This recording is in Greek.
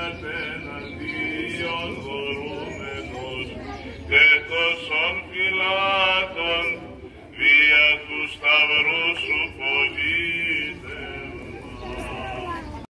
εναντίον χωρούμενος και τόσων φυλάτων, βία του σου